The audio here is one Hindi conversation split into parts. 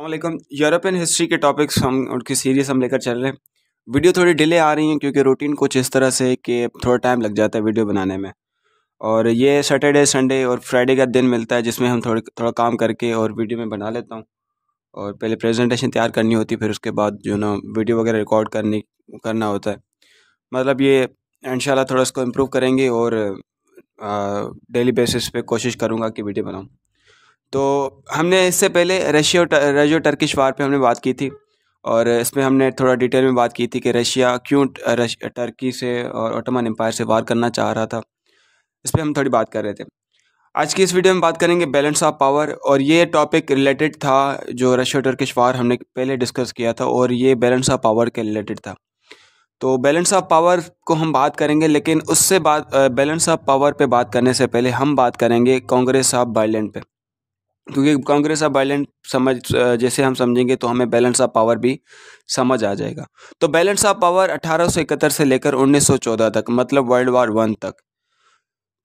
अल्लाम यूरोपियन हिस्ट्री के टॉपिक्स हम, उनकी सीरीज़ हम लेकर चल रहे हैं। वीडियो थोड़ी डिले आ रही है क्योंकि रूटीन कुछ इस तरह से कि थोड़ा टाइम लग जाता है वीडियो बनाने में। और ये सैटरडे संडे और फ्राइडे का दिन मिलता है जिसमें हम थोड़ी, थोड़ा काम करके और वीडियो में बना लेता हूँ। और पहले प्रेजेंटेशन तैयार करनी होती है फिर उसके बाद जो ना वीडियो वगैरह रिकॉर्ड करनी, करना होता है। मतलब ये इन थोड़ा इसको इम्प्रूव करेंगे और डेली बेसिस पे कोशिश करूँगा कि वीडियो बनाऊँ। तो हमने इससे पहले रशिया रशियो टर्किश वार पे हमने बात की थी और इसमें हमने थोड़ा डिटेल में बात की थी कि रशिया क्यों टर्की से और ओटोमन एम्पायर से वार करना चाह रहा था। इस पर हम थोड़ी बात कर रहे थे। आज की इस वीडियो में बात करेंगे बैलेंस ऑफ़ पावर और ये टॉपिक रिलेटेड था जो रशिया टर्किश वार हमने पहले डिस्कस किया था और ये बैलेंस ऑफ़ पावर के रिलेटेड था। तो बैलेंस ऑफ़ पावर को हम बात करेंगे लेकिन उससे बात बैलेंस ऑफ़ पावर पे बात करने से पहले हम बात करेंगे कांग्रेस ऑफ़ बाइलैंड पे। क्योंकि कांग्रेस ऑफ़ बैलेंस समझ, जैसे हम समझेंगे तो हमें बैलेंस ऑफ़ पावर भी समझ आ जाएगा। तो बैलेंस ऑफ़ पावर अठारह से लेकर 1914 तक मतलब वर्ल्ड वार वन तक।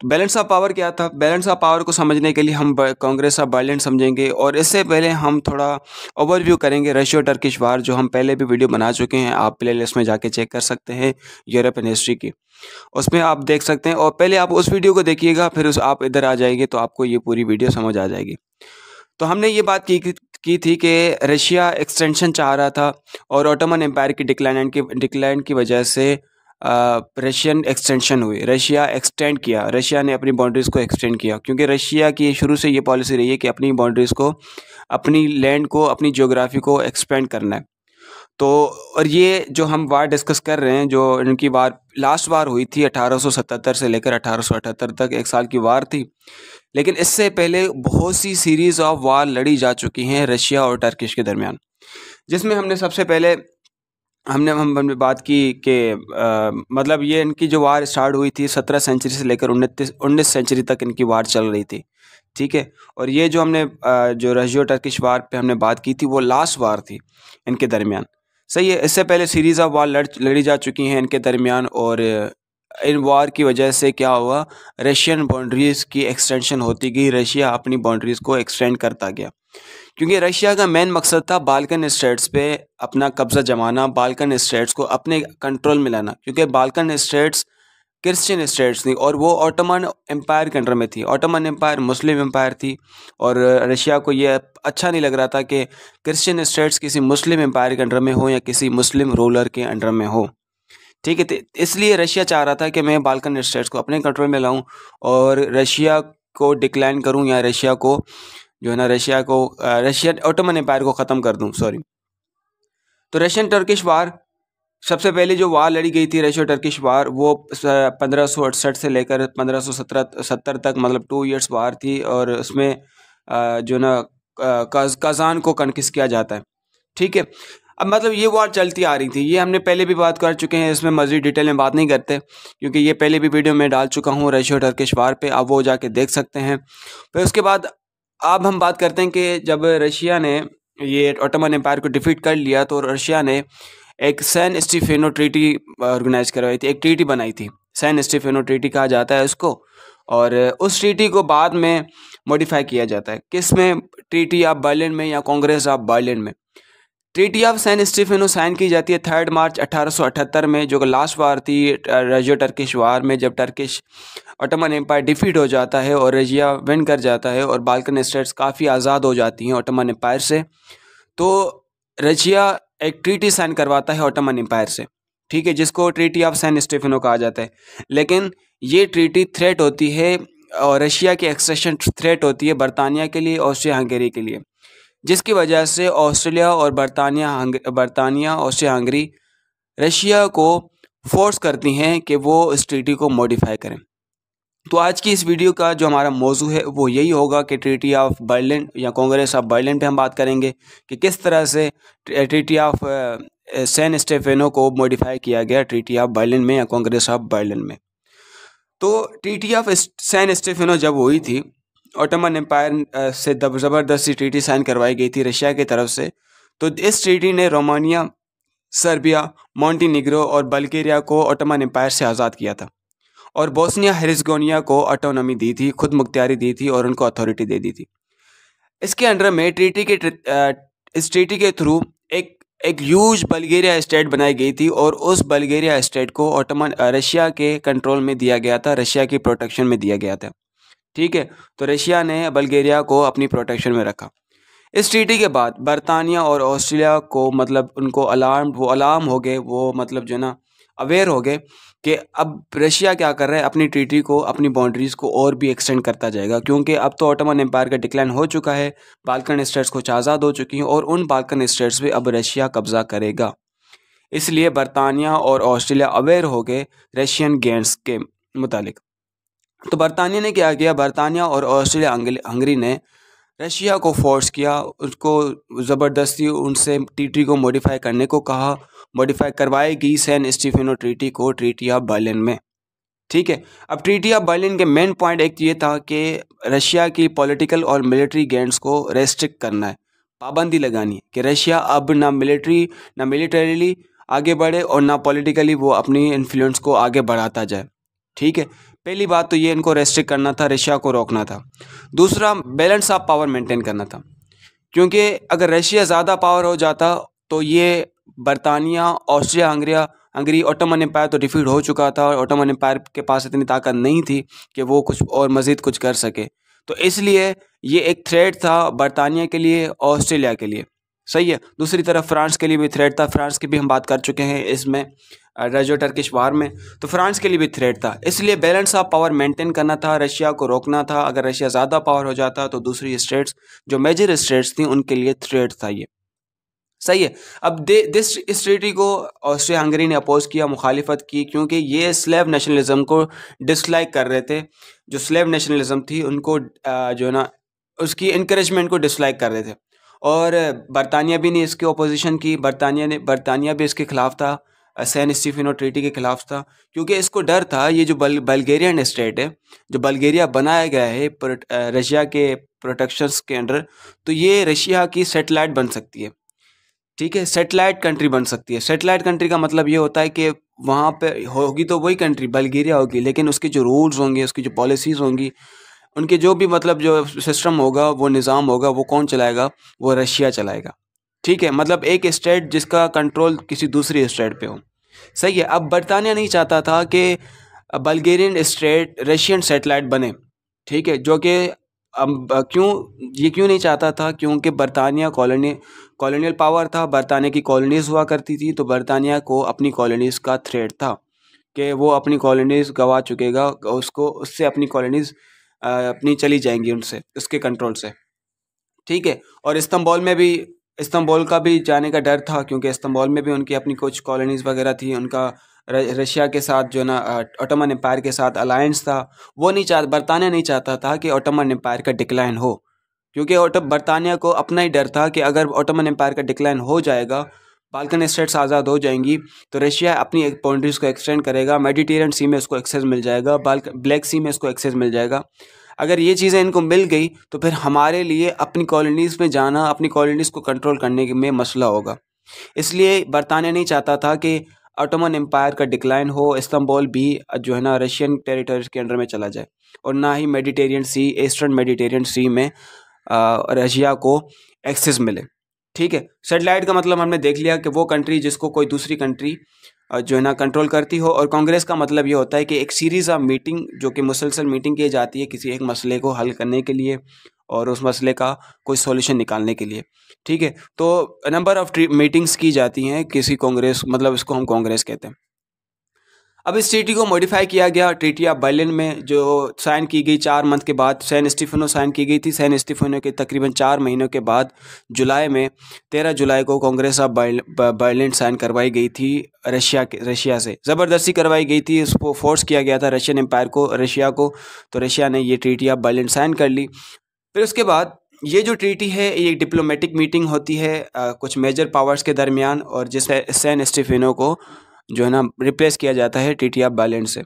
बैलेंस ऑफ़ पावर क्या था? बैलेंस ऑफ़ पावर को समझने के लिए हम कांग्रेस ऑफ़ बाइलेंट समझेंगे और इससे पहले हम थोड़ा ओवरव्यू करेंगे रशियो टर्किश वार जो हम पहले भी वीडियो बना चुके हैं। आप प्ले लिस्ट में जाके चेक कर सकते हैं यूरोपियन हिस्ट्री की। उसमें आप देख सकते हैं और पहले आप उस वीडियो को देखिएगा, फिर उस, आप इधर आ जाएँगे तो आपको ये पूरी वीडियो समझ आ जाएगी। तो हमने ये बात की की थी कि रशिया एक्सटेंशन चाह रहा था और ऑटोमन एम्पायर की डिक्लाइन की डिक्लाइन की वजह से रशियन एक्सटेंशन हुई। रशिया एक्सटेंड किया। रशिया ने अपनी बाउंड्रीज़ को एक्सटेंड किया। क्योंकि रशिया की शुरू से ये पॉलिसी रही है कि अपनी बाउंड्रीज़ को, अपनी लैंड को, अपनी जोग्राफ़ी को एक्सपेंड करना है। तो और ये जो हम वार डिस्कस कर रहे हैं, जो इनकी वार लास्ट वार हुई थी 1877 से लेकर 1878 तक, एक साल की वार थी। लेकिन इससे पहले बहुत सी सीरीज़ ऑफ़ वार लड़ी जा चुकी हैं रशिया और टर्किश के दरमियान। जिसमें हमने सबसे पहले हमने हम हमने बात की कि मतलब ये इनकी जो वार स्टार्ट हुई थी सत्रह सेंचुरी से लेकर उन्नीस उन्नीस सेंचुरी तक इनकी वार चल रही थी ठीक है? और ये जो हमने आ, जो रशियो टर्किश वार पे हमने बात की थी वो लास्ट वार थी इनके दरमियान। सही है इससे पहले सीरीज़ ऑफ़ वार लड़ लड़ी जा चुकी हैं इनके दरमियान और इन वार की वजह से क्या हुआ रशियन बाउंड्रीज़ की एक्सटेंशन होती गई रशिया अपनी बाउंड्रीज़ को एक्सटेंड करता गया। क्योंकि रशिया का मेन मकसद था बाल्कन स्टेट्स पे अपना कब्ज़ा जमाना, बाल्कन स्टेट्स को अपने कंट्रोल में लाना क्योंकि बाल्कन स्टेट्स क्रिश्चियन स्टेट्स थी और वो ऑटोमन एम्पायर के अंडर में थी। ऑटोमन एम्पायर मुस्लिम एम्पायर थी और रशिया को ये अच्छा नहीं लग रहा था कि क्रिश्चियन स्टेट्स किसी मुस्लिम एम्पायर के अंडर में हो या किसी मुस्लिम रूलर के अंडर में हो। ठीक है तो इसलिए रशिया चाह रहा था कि मैं बाल्कन स्टेट्स को अपने कंट्रोल में लाऊं और रशिया को डिक्लाइन करूँ या रशिया को जो है ना, रशिया को रशियन ऑटोमन एम्पायर को ख़त्म कर दूँ सॉरी तो रशियन टर्किश वार सबसे पहले जो वार लड़ी गई थी रशियो टर्किश वार वो पंद्रह सौ लेकर पंद्रह सत्तर तक मतलब टू इयर्स वार थी और उसमें जो ना कजान को कनकिस किया जाता है। ठीक है? अब मतलब ये वार चलती आ रही थी। ये हमने पहले भी बात कर चुके हैं, इसमें मज़ीद डिटेल में बात नहीं करते, क्योंकि ये पहले भी वीडियो में डाल चुका हूँ रशियो टर्किश वार पे, आप वो जाके देख सकते हैं। फिर उसके बाद अब हम बात करते हैं कि जब रशिया ने ये ऑटोमन एम्पायर को डिफीट कर लिया तो रशिया ने एक सैन स्टीफेनो ट्रीटी ऑर्गेनाइज करवाई थी, एक ट्रीटी बनाई थी। सैन स्टीफेनो ट्रीटी कहा जाता है उसको, और उस ट्रीटी को बाद में मॉडिफाई किया जाता है। किसमें? ट्रीटी ऑफ़ बर्लिन में या कांग्रेस ऑफ़ बर्लिन में। Treaty of San Stefano sign की जाती है थर्ड मार्च 1878 में, जो कि लास्ट वार थी रजियो टर्किश वार में, जब टर्किश ऑटोमन एम्पायर डिफीट हो जाता है और रजिया विन कर जाता है और बाल्कन स्टेट्स काफ़ी आज़ाद हो जाती हैं ऑटोमन एम्पायर से। तो रजिया एक ट्रीटी साइन करवाता है ऑटोमन एम्पायर से। ठीक है, जिसको ट्रीटी ऑफ़ सैन स्टीफेनो कहा जाता है। लेकिन ये ट्रीटी थ्रेट होती है और रशिया की एक्सेशन थ्रेट होती है बरतानिया के लिए ऑस्ट्रिया हंगेरी के लिए। जिसकी वजह से ऑस्ट्रेलिया और बरतानिया बरतानिया ऑस्ट्रिया हंगरी रशिया को फोर्स करती हैं कि वो इस ट्रीटी को मॉडिफाई करें। तो आज की इस वीडियो का जो हमारा मौजू है, वो यही होगा कि ट्रीटी ऑफ़ बर्लिन या कांग्रेस ऑफ़ बर्लिन पे हम बात करेंगे कि किस तरह से ट्रीटी ऑफ़ सैन स्टेफेनो को मॉडिफाई किया गया ट्रीटी ऑफ़ बर्लिन में या कांग्रेस ऑफ़ बर्लिन में। तो ट्रीटी ऑफ़ सैन स्टेफेनो जब हुई थी ऑटोमन एम्पायर से ज़बरदस्ती ट्रीटी साइन करवाई गई थी रशिया की तरफ़ से तो इस ट्रीटी ने रोमानिया सर्बिया मॉन्टीनिग्रो और बल्गेरिया को ऑटोमन एम्पायर से आज़ाद किया था। और बोस्निया हेरिसगोनिया को ऑटोनॉमी दी थी, खुद मुख्तियारी दी थी और उनको अथॉरिटी दे दी थी। इसके अंडर में ट्रीटी के इस ट्रीटी के थ्रू एक एक यूज़ बल्गेरिया स्टेट बनाई गई थी और उस बल्गेरिया स्टेट को ऑटोमन रशिया के कंट्रोल में दिया गया था रशिया की प्रोटेक्शन में दिया गया था। ठीक है तो रशिया ने बल्गेरिया को अपनी प्रोटेक्शन में रखा। इस ट्रीटी के बाद बरतानिया और ऑस्ट्रेलिया को मतलब उनको अलार्म वो अलार्म हो गए, वो मतलब जो ना अवेयर हो गए कि अब रशिया क्या कर रहा है, अपनी ट्रीटी को, अपनी बाउंड्रीज़ को और भी एक्सटेंड करता जाएगा। क्योंकि अब तो ऑटोमन एम्पायर का डिक्लाइन हो चुका है बाल्कन स्टेट्स कुछ आज़ाद हो चुकी हैं और उन बाल्कन स्टेट्स पे अब रशिया कब्ज़ा करेगा। इसलिए बरतानिया और ऑस्ट्रेलिया अवेयर हो गए रशियन गेंट्स के मुतालिक। तो बरतानिया ने क्या किया? बरतानिया और ऑस्ट्रेलिया हंगरी ने रशिया को फोर्स किया, उसको ज़बरदस्ती उनसे टीटी को मॉडिफाई करने को कहा मॉडिफाई करवाई गई सैन स्टीफेनो ट्रीटी को ट्रीटी ऑफ़ बर्लिन में ठीक है? अब ट्रीटी ऑफ़ बर्लिन के मेन पॉइंट एक ये था कि रशिया की पॉलिटिकल और मिलिट्री गेंड्स को रेस्ट्रिक्ट करना है। पाबंदी लगानी है कि रशिया अब ना मिलिट्री ना मिलिटरीली आगे बढ़े और ना पॉलिटिकली वो अपनी इन्फ्लुएंस को आगे बढ़ाता जाए। ठीक है? पहली बात तो ये इनको रेस्ट्रिक्ट करना था, रशिया को रोकना था। दूसरा बैलेंस ऑफ़ पावर मेंटेन करना था। क्योंकि अगर रशिया ज़्यादा पावर हो जाता तो ये बरतानिया, ऑस्ट्रिया, हंगरिया, हंगरी, ऑटोमन एम्पायर तो डिफीट हो चुका था और ऑटोमन एम्पायर के पास इतनी ताकत नहीं थी कि वो कुछ और मज़ीद कुछ कर सके। तो इसलिए ये एक थ्रेड था बरतानिया के लिए, ऑस्ट्रेलिया के लिए। सही है, दूसरी तरफ़ फ्रांस के लिए भी थ्रेड था। फ्रांस की भी हम बात कर चुके हैं इसमें रजो टर्किश वार में। तो फ्रांस के लिए भी थ्रेड था। इसलिए बैलेंस ऑफ़ पावर मेंटेन करना था, रशिया को रोकना था। अगर रशिया ज़्यादा पावर हो जाता तो दूसरी स्टेट्स जो मेजर स्टेट्स थी, उनके लिए थ्रेड था ये। सही है। अब दे दिस इस ट्रीटी को ऑस्ट्रिया हंगरी ने अपोज किया, मुखालिफत की, क्योंकि ये स्लेव नेशनलिज्म को डिसलाइक कर रहे थे। जो स्लेव नेशनलिज्म थी, उनको जो है ना, उसकी इंक्रेजमेंट को डिसलाइक कर रहे थे। और बरतानिया भी ने इसकी अपोजिशन की, बरतानिया ने, बरतानिया भी इसके ख़िलाफ़ था, सैन स्टीफिनो ट्रीटी के ख़िलाफ़ था, क्योंकि इसको डर था, ये जो बल, बल्गेरियन स्टेट है, जो बल्गेरिया बनाया गया है रशिया के प्रोटेक्शंस के अंडर तो ये रशिया की सेटेलाइट बन सकती है। ठीक है सेटेलाइट कंट्री बन सकती है। सेटेलाइट कंट्री का मतलब ये होता है कि वहाँ पे होगी तो वही कंट्री बल्गेरिया होगी, लेकिन उसके जो रूल्स होंगे, उसकी जो पॉलिसीज़ होंगी, उनके जो भी मतलब जो सिस्टम होगा, वो निज़ाम होगा, वो कौन चलाएगा? वो रशिया चलाएगा। ठीक है मतलब एक स्टेट जिसका कंट्रोल किसी दूसरी स्टेट पे हो। सही है, अब बरतानिया नहीं चाहता था कि बल्गेरियन स्टेट रशियन सेटेलाइट बने। ठीक है, जो कि अब क्यों, ये क्यों नहीं चाहता था? क्योंकि बरतानिया कॉलोनी कॉलोनियल पावर था, बरतानिया की कॉलोनीज़ हुआ करती थी तो बरतानिया को अपनी कॉलोनीज़ का थ्रेड था कि वो अपनी कॉलोनीज़ गवा चुकेगा, उसको, उससे अपनी कॉलोनीज़ अपनी चली जाएँगी उनसे, उसके कंट्रोल से। ठीक है, और इस्तंबुल में भी, इस्तंबुल का भी जाने का डर था, क्योंकि इस्तंबुल में भी उनकी अपनी कुछ कॉलोनीज़ वगैरह थी, उनका रशिया के साथ जो ना ऑटोमन एम्पायर के साथ अलायंस था। वो नहीं चाह, बरतानिया नहीं चाहता था कि ऑटोमन एम्पायर का डिक्लाइन हो। क्योंकि बरतानिया को अपना ही डर था कि अगर ऑटोमन एम्पायर का डिक्लाइन हो जाएगा बाल्कन स्टेट्स आज़ाद हो जाएँगी तो रशिया अपनी बाउंड्रीज़ को एक्सटेंड करेगा मेडिटेरियन सी में उसको एक्सेस मिल जाएगा बाल्क ब्लैक सी में उसको एक्सेस मिल जाएगा। अगर ये चीज़ें इनको मिल गई तो फिर हमारे लिए अपनी कॉलोनीज़ में जाना, अपनी कॉलोनीज़ को कंट्रोल करने में मसला होगा। इसलिए बरतानिया नहीं चाहता था कि ऑटोमन एम्पायर का डिक्लाइन हो इस्तंबुल भी जो है ना रशियन टेरिटरीज के अंडर में चला जाए, और ना ही Mediterranean sea eastern Mediterranean sea में रशिया को एक्सेस मिले। ठीक है? सेटेलाइट का मतलब हमने देख लिया कि वो कंट्री जिसको कोई दूसरी कंट्री जो है ना कंट्रोल करती हो और कांग्रेस का मतलब ये होता है कि एक सीरीज़ ऑफ़ मीटिंग जो कि मुसलसल मीटिंग की जाती है किसी एक मसले को हल करने के लिए और उस मसले का कोई सॉल्यूशन निकालने के लिए। ठीक है? तो नंबर ऑफ़ मीटिंग्स की जाती हैं किसी कांग्रेस मतलब इसको हम कांग्रेस कहते हैं। अब इस ट्रीटी को मॉडिफाई किया गया। ट्रीटी ऑफ़ बर्लिन में जो साइन की गई चार मंथ के बाद सैन स्टीफनो साइन की गई थी। सैन स्टीफनो के तकरीबन चार महीनों के बाद जुलाई में तेरह जुलाई को कांग्रेस ऑफ़ बर्लिन साइन करवाई गई थी रशिया के रशिया से। ज़बरदस्ती करवाई गई थी उसको फोर्स किया गया था रशियन एम्पायर को रशिया को। तो रशिया ने ये ट्रीटी ऑफ़ बर्लिन साइन कर ली। फिर उसके बाद ये जो ट्रीटी है ये डिप्लोमेटिक मीटिंग होती है आ, कुछ मेजर पावर्स के दरमियान और जिससे सैन स्टीफिनो को जो है ना रिप्लेस किया जाता है टी टी एफ़ बैलेंट से।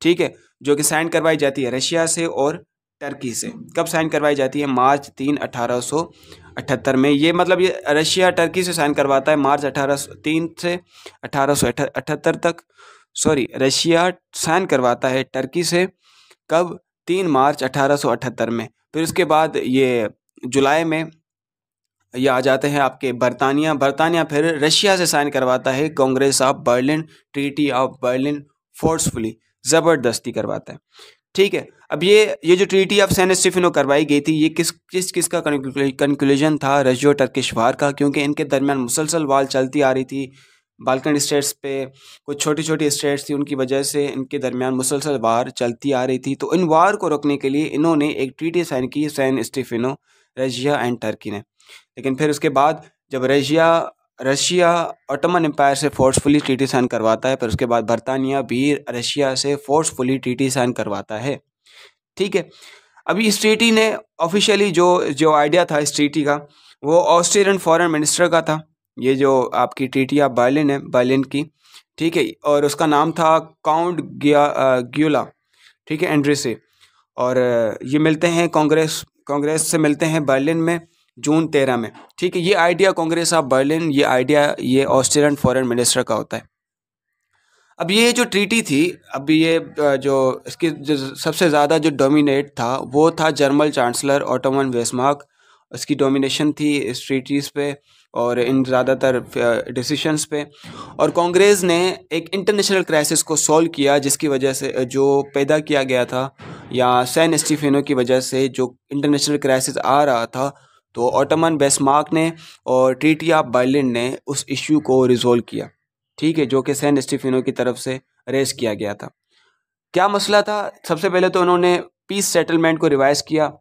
ठीक है? जो कि साइन करवाई जाती है रशिया से और टर्की से। कब साइन करवाई जाती है? मार्च तीन अठारह में। ये मतलब ये रशिया टर्की से साइन करवाता है मार्च अठारह तीन से अठारह सौ अठहत्तर तक। सॉरी रशिया साइन करवाता है टर्की से कब? तीन मार्च अठारह सौ अठहत्तर में। फिर उसके बाद ये जुलाई में ये आ जाते हैं आपके बरतानिया। बरतानिया फिर रशिया से साइन करवाता है। Congress of Berlin, treaty of Berlin forcefully ज़बरदस्ती करवाता है। ठीक है, अब ये ये जो ट्रीटी ऑफ़ सैन स्टिफिनो करवाई गई थी, ये किस किस किस का कंक्लूजन था? रशियो टर्किश वार का, क्योंकि इनके दरमियान मुसलसल वाल चलती आ रही थी। बाल्कन स्टेट्स पे कुछ छोटी छोटी स्टेट्स थी, उनकी वजह से इनके दरमियान मुसलसल वार चलती आ रही थी। तो इन वार को रोकने के लिए इन्होंने एक ट्रीटी साइन की, San Stefano, Russia and Turkey ने। लेकिन फिर उसके बाद जब रशिया रशिया ऑटोमन एम्पायर से फोर्सफुली ट्रीटी साइन करवाता है, फिर उसके बाद बरतानिया भी रशिया से फोर्सफुली ट्रीटी साइन करवाता है। ठीक है? अभी इस ट्रीटी ने ऑफिशियली जो जो आइडिया था इस ट्रीटी का, वो ऑस्ट्रेलियन फॉरेन मिनिस्टर का था। ये जो आपकी ट्रीटी ऑफ़ बर्लिन है बर्लिन की। ठीक है? और उसका नाम था काउंट ग्यूला ठीक है? एंड्रे से। और ये मिलते हैं, कांग्रेस कांग्रेस से मिलते हैं बर्लिन में। जून तेरह में। ठीक है, ये आइडिया कांग्रेस ऑफ़ बर्लिन, ये आइडिया ये ऑस्ट्रेलियन फॉरेन मिनिस्टर का होता है। अब ये जो ट्रीटी थी, अब ये जो इसकी जो सबसे ज़्यादा जो डोमिनेट था, वो था जर्मन चांसलर ऑटोमन वेस्मार्क। इसकी डोमिनेशन थी इस ट्रीटीज़ पे और इन ज़्यादातर डिसीशंस पे। और कांग्रेस ने एक इंटरनेशनल क्राइसिस को सॉल्व किया, जिसकी वजह से जो पैदा किया गया था, या सैन स्टीफेनो की वजह से जो इंटरनेशनल क्राइसिस आ रहा था तो ऑटोमन बेस्मार्क ने और ट्रीटी ऑफ़ बर्लिन ने उस इश्यू को रिजोल्व किया, ठीक है, जो कि सैन स्टीफिनो की तरफ़ से रेस किया गया था। क्या मसला था? सबसे पहले तो उन्होंने पीस सेटलमेंट को रिवाइज किया,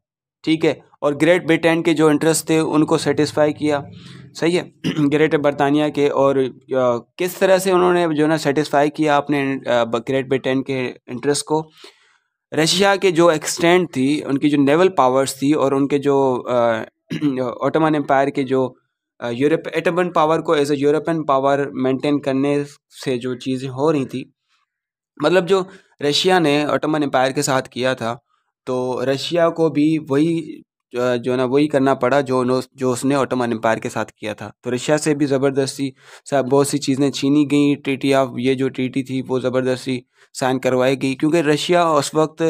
ठीक है, और ग्रेट ब्रिटेन के जो इंटरेस्ट थे उनको सेटिस्फाई किया, सही है ग्रेट बरतानिया के और किस तरह से उन्होंने जो ना सेटिस्फाई किया अपने ग्रेट ब्रिटेन के इंटरेस्ट को। रशिया के जो एक्सटेंड थी, उनकी जो नेवल पावर्स थी और उनके जो ऑटोमन एम्पायर के जो यूरोप एटमन पावर को as a European power maintain करने से जो चीज़ें हो रही थी मतलब जो रशिया ने ऑटोमन एम्पायर के साथ किया था तो रशिया को भी वही जो ना, वही करना पड़ा जो जो उसने ऑटोमन एम्पायर के साथ किया था। तो रशिया से भी ज़बरदस्ती बहुत सी चीज़ें छीनी गई ट्रीटी ऑफ़ ये जो ट्रीटी थी वो ज़बरदस्ती साइन करवाई गई, क्योंकि रशिया उस वक्त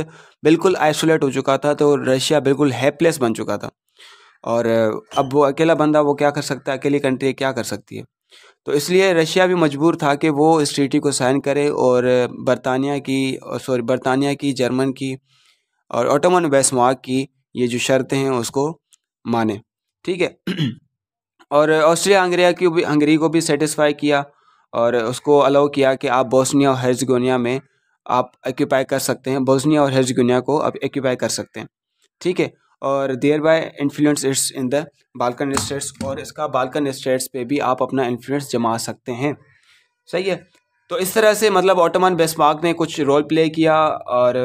बिल्कुल आइसोलेट हो चुका था तो रशिया बिल्कुल हैप्लेस बन चुका था। और, अब वो अकेला बंदा वो क्या कर सकता है? अकेली कंट्री क्या कर सकती है? तो इसलिए रशिया भी मजबूर था कि वो इस ट्रीटी को साइन करे और बरतानिया की सॉरी बरतानिया की, जर्मन की और ऑटोमन वेस्मार्क की ये जो शर्तें हैं उसको माने। ठीक है? और ऑस्ट्रिया हंगरिया की भी हंगरी को भी सेटिस्फाई किया और उसको अलाउ किया कि आप बोस्निया और हेर्जगोनिया में आप एक्यूपाई कर सकते हैं। बोस्निया और हेर्जगोनिया को आप एक्यूपाई कर सकते हैं। ठीक है? और thereby influence its in the Balkan states और इसका बालकन स्टेट्स पे भी आप अपना इन्फ्लुएंस जमा सकते हैं। सही है? तो इस तरह से मतलब ऑटोमन बेस्मार्क ने कुछ रोल प्ले किया और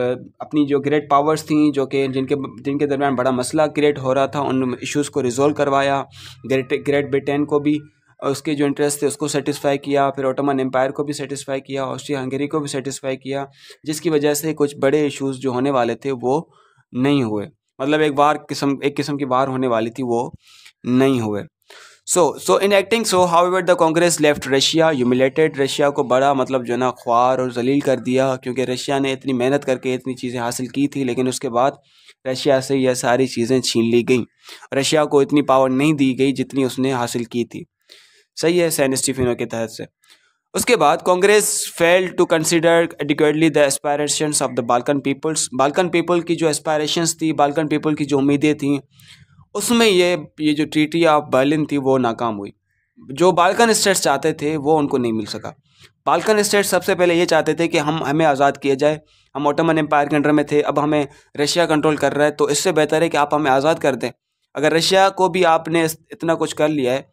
अपनी जो ग्रेट पावर्स थी, जो कि जिनके जिनके दरमियान बड़ा मसला क्रिएट हो रहा था, उन इश्यूज़ को रिजोल्व करवाया। ग्रेट ग्रेट ब्रिटेन को भी उसके जो इंटरेस्ट थे उसको सेटिस्फाई किया, फिर ऑटोमन एम्पायर को भी सेटिस्फाई किया, ऑस्ट्रिया हंगरी को भी सेटिस्फाई किया, जिसकी वजह से कुछ बड़े इश्यूज़ जो होने वाले थे वो नहीं हुए। मतलब एक बार किस्म, एक किस्म की बार होने वाली थी, वो नहीं हुए। So so in acting so however the Congress left Russia humiliated Russia को बड़ा मतलब जो ना, ख्वार और जलील कर दिया, क्योंकि रशिया ने इतनी मेहनत करके इतनी चीज़ें हासिल की थी, लेकिन उसके बाद रशिया से यह सारी चीज़ें छीन ली गई। रशिया को इतनी पावर नहीं दी गई जितनी उसने हासिल की थी। सही है सैन स्टीफिनो के तहत से। उसके बाद Congress fail to consider adequately the aspiration of the Balkan peoples Balkan people की जो एस्पायरेशंस थी बाल्कन पीपल की जो उम्मीदें थी, उसमें ये ये जो ट्रीटी ऑफ़ बर्लिन थी, वो नाकाम हुई। जो बाल्कन स्टेट्स चाहते थे, वो उनको नहीं मिल सका। बाल्कन स्टेट सबसे पहले ये चाहते थे कि हम, हमें आज़ाद किया जाए। हम ऑटोमन एम्पायर के अंडर में थे, अब हमें रशिया कंट्रोल कर रहा है तो इससे बेहतर है कि आप हमें आज़ाद कर दें। अगर रशिया को भी आपने इतना कुछ कर लिया है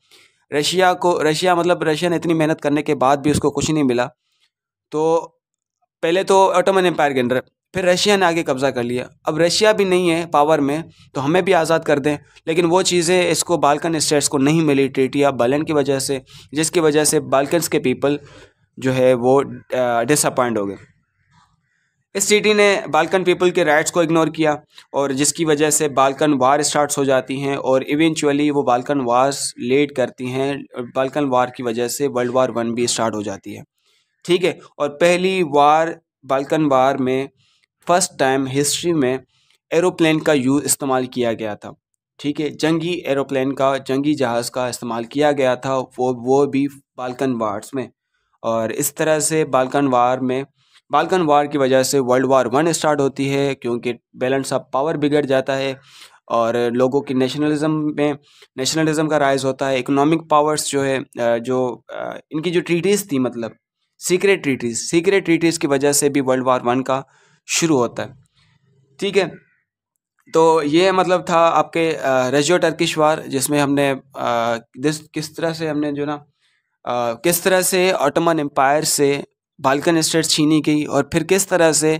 रशिया को, रशिया मतलब रशिया ने इतनी मेहनत करने के बाद भी उसको कुछ नहीं मिला। तो पहले तो ऑटोमन एम्पायर के अंडर फिर रशिया ने आगे कब्ज़ा कर लिया। अब रशिया भी नहीं है पावर में तो हमें भी आज़ाद कर दें। लेकिन वो चीज़ें इसको बाल्कन स्टेट्स को नहीं मिली ट्रीटी ऑफ़ बर्लिन की वजह से, जिसकी वजह से बाल्कन्स के पीपल जो है वो डिसअपॉइंट हो गए। इस सिटी ने बाल्कन पीपल के राइट्स को इग्नोर किया और जिसकी वजह से बाल्कन वार स्टार्ट हो जाती हैं और इवेंचुअली वो बाल्कन वार्स लेट करती हैं बाल्कन वार की वजह से वर्ल्ड वार वन भी स्टार्ट हो जाती है। ठीक है, और पहली वार बाल्कन वार में फ़र्स्ट टाइम हिस्ट्री में एरोप्लेन का यूज़ इस्तेमाल किया गया था। ठीक है, जंगी एरोप्लेन का, जंगी जहाज़ का इस्तेमाल किया गया था, वो वो भी बाल्कन वार्स में। और इस तरह से बाल्कन वार में बाल्कन वार की वजह से वर्ल्ड वार वन स्टार्ट होती है, क्योंकि बैलेंस ऑफ़ पावर बिगड़ जाता है और लोगों की नेशनलिज्म में, नेशनलिज्म का राइज होता है। इकोनॉमिक पावर्स जो है जो इनकी जो ट्रीटीज़ थी मतलब सीक्रेट ट्रीटीज़ सीक्रेट ट्रीटीज़ की वजह से भी वर्ल्ड वार वन का शुरू होता है। ठीक है तो ये मतलब था आपके रेजियो टर्किश वार, जिसमें हमने किस तरह से हमने जो ना किस तरह से ऑटोमन एम्पायर से बाल्कन स्टेट्स छीनी गई और फिर किस तरह से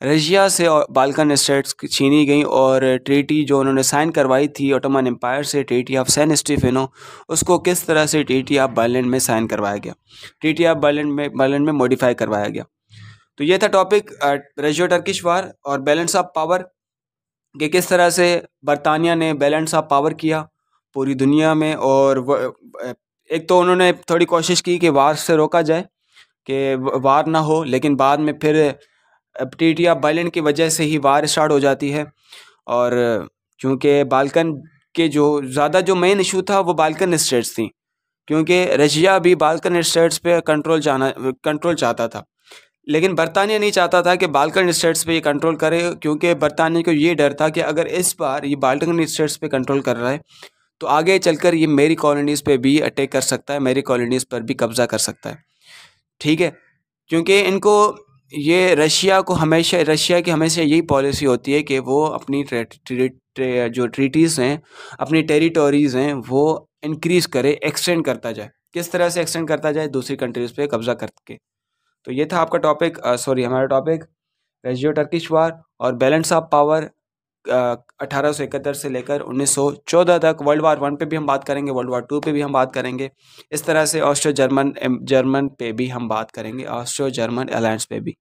रशिया से बाल्कन स्टेट्स छीनी गई और ट्रीटी जो उन्होंने साइन करवाई थी, ऑटोमन एम्पायर से, ट्रीटी ऑफ़ सैन स्टीफेनो, उसको किस तरह से ट्रीटी ऑफ़ बर्लिन में साइन करवाया गया? ट्रीटी ऑफ़ बर्लिन में बर्लिन में मॉडिफाई करवाया गया। तो ये था टॉपिक रशियो टर्किश वार और बैलेंस ऑफ़ पावर कि किस तरह से बरतानिया ने बैलेंस ऑफ़ पावर किया पूरी दुनिया में और एक तो उन्होंने थोड़ी कोशिश की कि वार से रोका जाए कि वार ना हो, लेकिन बाद में फिर टी बाइलेंड की वजह से ही वार स्टार्ट हो जाती है। और, क्योंकि बाल्कन के जो, ज़्यादा जो मेन इशू था, वो बाल्कन स्टेट्स थी। क्योंकि रशिया भी बाल्कन स्टेट्स पे कंट्रोल चाहना कंट्रोल चाहता था। लेकिन बरतानिया नहीं चाहता था कि बाल्कन स्टेट्स पे ये कंट्रोल करे, क्योंकि बरतानिया को ये डर था कि अगर इस बार ये बाल्कन स्टेट्स पे कंट्रोल कर रहा है तो आगे चलकर ये मेरी कॉलोनीज़ पे भी अटैक कर सकता है, मेरी कॉलोनीज़ पर भी कब्ज़ा कर सकता है। ठीक है? क्योंकि इनको ये रशिया को हमेशा रशिया की हमेशा यही पॉलिसी होती है कि वो अपनी ट्रे, ट्रे, ट्रे, जो ट्रीटीज़ हैं अपनी टेरिटोरीज़ हैं वो इंक्रीज़ करे एक्सटेंड करता जाए। किस तरह से एक्सटेंड करता जाए? दूसरी कंट्रीज़ पे कब्ज़ा करके। तो ये था आपका टॉपिक सॉरी हमारा टॉपिक रेजियो टर्किश वार और बैलेंस ऑफ़ पावर अठारह सौ इकहत्तर से लेकर उन्नीस सौ चौदह तक वर्ल्ड वार वन पे भी हम बात करेंगे वर्ल्ड वार टू पे भी हम बात करेंगे। इस तरह से ऑस्ट्रो जर्मन जर्मन पे भी हम बात करेंगे ऑस्ट्रो जर्मन अलायंस पे भी।